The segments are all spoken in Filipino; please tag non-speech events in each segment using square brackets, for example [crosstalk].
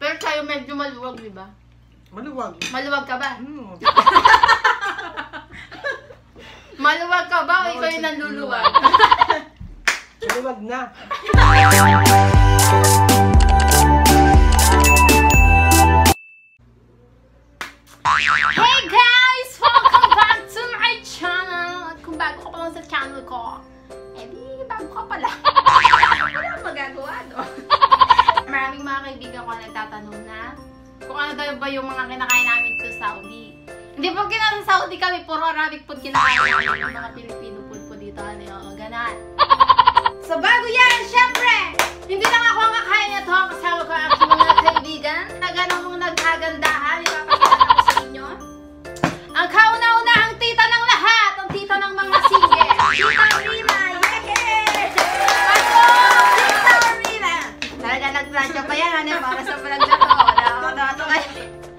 Pero tayo medyo maluwag, di ba? Maluwag. Maluwag ka ba? Hmm. [laughs] Maluwag ka ba o ikaw yung nanluluwag? [laughs] Maluwag na. Hey guys! Welcome back to my channel! Kung bago ka pa sa channel ko, eh di bago ka pala. [laughs] Wala magagawa, no? Maraming mga kaibigan ko nagtatanong na kung ano daw ba yung mga kinakain namin sa Saudi. Hindi po kinasa Saudi kami, puro Arabic food kinakain namin yung mga Pilipino food po dito. Ano yung ganan. [laughs] So bago yan, syempre, hindi lang ako ang kakain ito. Kasama ko ang aking mga kaibigan na ganang mga nagkagandahan. Ipapakilala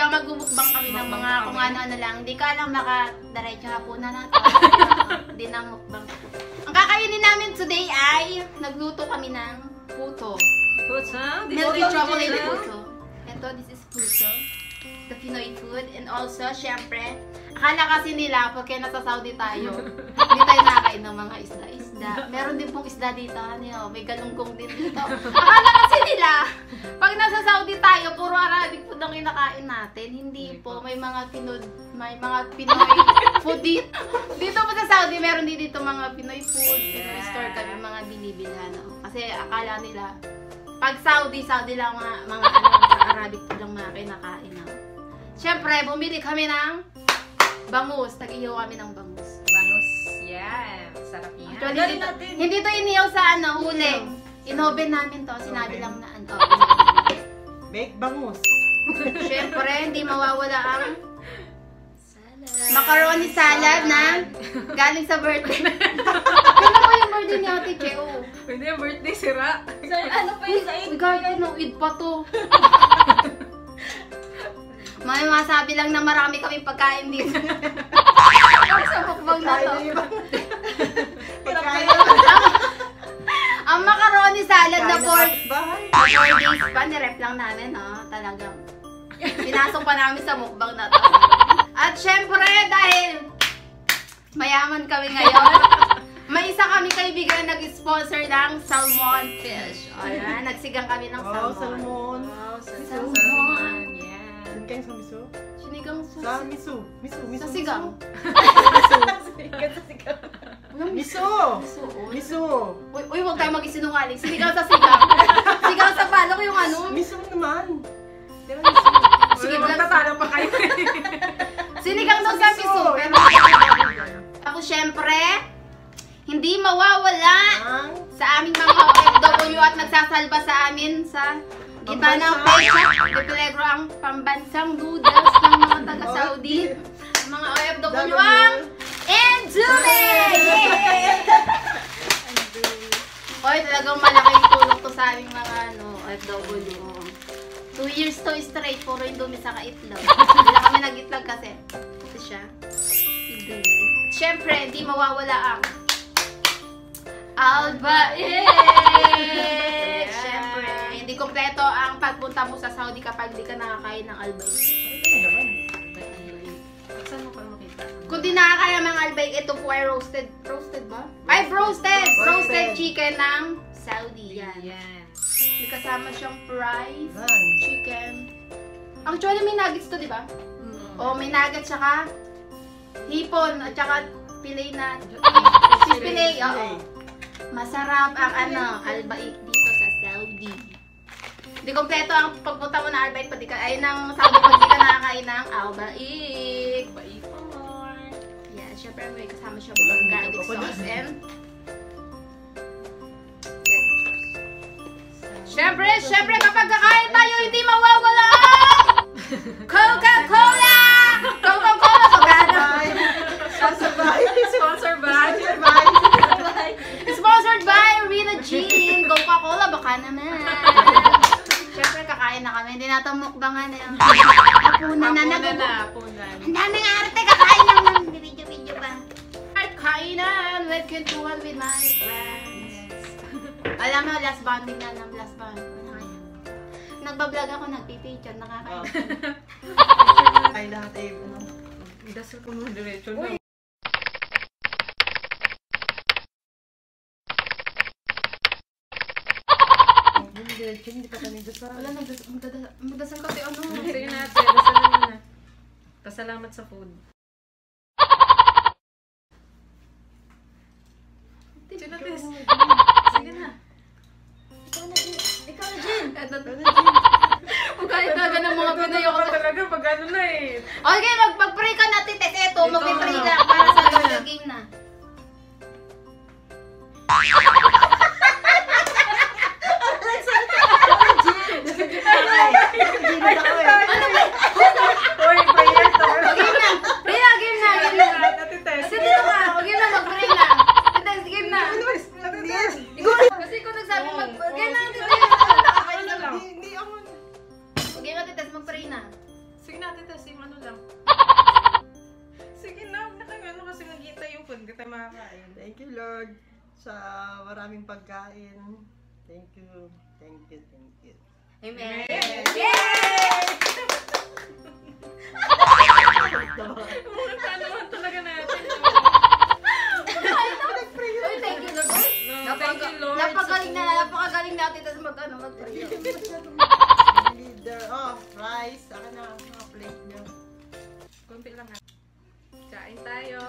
today's video, magbubukbang kami ng mga kung ano-ano lang. Hindi ka lang nakadiretso na po na. [laughs] Hindi na mukbang. Ang kakainin namin today ay nagluto kami ng puto. Puta. Milky chocolate puto. Ito, this is puto. The Pinoy food. And also, syempre, akala kasi nila, pagka nasa Saudi tayo, [laughs] hindi tayo nakain ng mga isda-isda. Meron din pong isda dito, ano, may galunggong din dito. Akala [laughs] kasi nila, pag nasa Saudi tayo, puro Arabic food ang kinakain natin. Hindi po, may mga Pinoy, may mga Pinoy [laughs] food dito. Dito po sa Saudi, meron din dito mga Pinoy food, Pinoy store kami mga binibilhan. no? Kasi akala nila, pag Saudi, Saudi lang mga, mga ano, Arabic food lang mga kinakain. No? Siyempre, bumili kami ng bangus. Nag-ihaw kami ng bangus. Bangus. Yan. Sarap yan. Actually, hindi, to, natin. hindi to inihaw sa ano, huling. Inoven namin to. Sinabi lang na ano. [laughs] Bake bangus. Siyempre, hindi mawawala ang macaroni salad na galing sa birthday. [laughs] Kailan po yung birthday ni Ate Cheo? Hindi, birthday sira. ano pa yung Uy, guys, ano, id pa to. [laughs] May masabi lang na marami kaming pagkain dito. sa mukbang na to. 4 days pa, nirep lang namin, no? Talagang. Pinasok pa namin sa mukbang na to. [laughs] At syempre, dahil mayaman kami ngayon, may isa kami kaibigan na nag-sponsor ng salmon fish. O yan, [laughs] nagsigang kami ng Oh, salmon. salmon. Salmon. Yan. Saan kayo sa miso? Sinigang Sa sa... miso. Miso, miso. Sa sigang. Walang [laughs] Miso. Miso. Miso. Uy, uy, huwag tayo mag-isinungaling. Sinigang sa sigang. Sigang sa palo ko yung ano. Miso naman. Pero miso. Sige, magtatalo pa kayo. Sinigang daw sa miso. Pero ako syempre, hindi mawawala Ang sa aming mga OFW at nagsasalba sa amin sa gitna ng pecha. De Peligro ang pambansang noodles ng mga taga-Saudi. Mga OFW ang Endule! Oy, talagang malaking tulong to sa aming mga ano, OFW. Two years to straight, puro Indomie sa kaitlog. Hindi kami nag-itlog kasi. Ito siya. Indomie. Siyempre, hindi mawawala ang Albaik! Siyempre, hindi kompleto ang pagpunta mo sa Saudi kapag di ka nakakain ng albaik. Saan mo makita? Kung di nakakaya ng albaik, ito po ay roasted. Roasted ba? Ay, roasted! Roasted Roasted. chicken ng Saudi. Yan. Yan. May kasama siyang fries, Yan. chicken. Actually, may nuggets to, di ba? O, may nuggets tsaka hipon at tsaka pilay na [laughs] fish pilay. Oo. Masarap ang ano, albaik dito sa Saudi. Di kompleto ang pagpunta mo na albaik pati ka ay ng Saudi pag di ka nakakain ng albaik. Bait syempre may kasama siya mga garlic sauce and Syempre, syempre kapag kakain tayo, hindi mawawala [laughs] Coca-Cola! Coca-Cola pagkano? Sasabay! Sponsor ba? Sasabay! Sponsored by Rina Jean. Coca-Cola, baka naman. Syempre, kakain na kami. Hindi natin mukbangan eh. [laughs] Hapunan na Punan nagubo. na, punan. Ang daming arte, kainan with my friends. Alam mo, last bonding na lang, last bonding. Nagbablog ako, nagpipicture, nakakain. Ay, lahat eh. Ano? Dasal ko mong diretso na. Hindi, diretso, hindi pa kami dasal. Wala, magdasal, magdasal, kasi ano. Sige na, ate. Dasal na. Pasalamat sa food. Sino, Tess? Sige na. Ikaw na, Jin. Ikaw na, Jin. Eto, Ano, Jin? Magkaya talaga ng mga Pinoy ako. Natutuwa ka talaga pag ano na eh. Okay, mag mag-pray ka natin, Tess. Eto, mag-pray na. ka para sa [laughs] game na. Thank you, Lord, sa maraming pagkain. Thank you, thank you, thank you. Amen. Mukha naman talaga natin. Uy, thank you, Lord. No, thank you, Lord. Napagaling na, napakagaling natin. Tapos mag, ano, mag-pray. [laughs] Leader, oh, rice. Akin na, Kain tayo.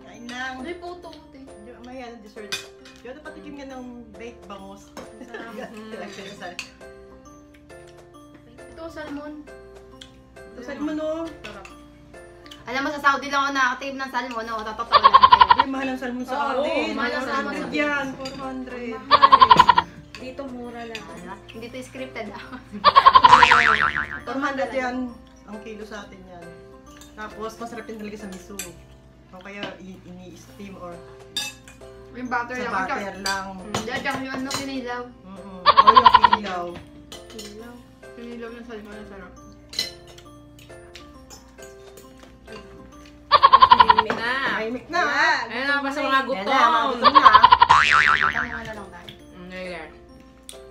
Kain lang. May puto, te. Yung May ano, dessert. Yung patikim ka ng baked bangus. Mhm. Sarap. [laughs] Ito, salmon. Saan mo no? Sarap. Alam mo, sa Saudi lang ako na-active ng salmon. No? Totoo [laughs] lang. Hindi, mahal ang salmon sa Oo, atin. mahal ang salmon sa 400 yan, 400. [laughs] Dito mura lang. Ano? Hindi to scripted ah. 400 yan ang kilo sa atin. Tapos, masarap yan talaga sa miso. O kaya ini-steam or Yung butter sa lang. butter lang. Diyan, yung ano, kinilaw. Mm-mm. O yung kinilaw. Kinilaw. Kinilaw ng salmon. Ang sarap. Hindi na. Tahimik na. Ayun na, basta mga Yan gutom. na, mga gutom na. Tanungan na lang tayo. Mm, there.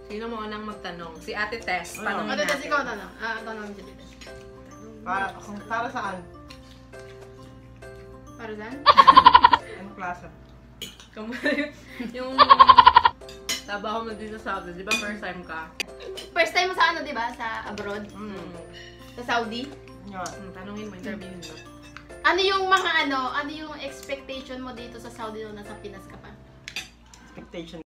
Sino mo unang magtanong? Si Ate Tess. Ano, natin. tas ikaw tanong. Ah, tanong si Tita. Para, para saan? Para saan? Anong klase? Kamu- [laughs] yung trabaho mo dito sa Saudi, di ba first time ka? First time mo sa ano, di ba? Sa abroad? Mm. Sa Saudi? Yan. Mm, Tanungin mo, interviewin mo. Ano yung mga ano, ano yung expectation mo dito sa Saudi nung nasa Pinas ka pa? Expectation.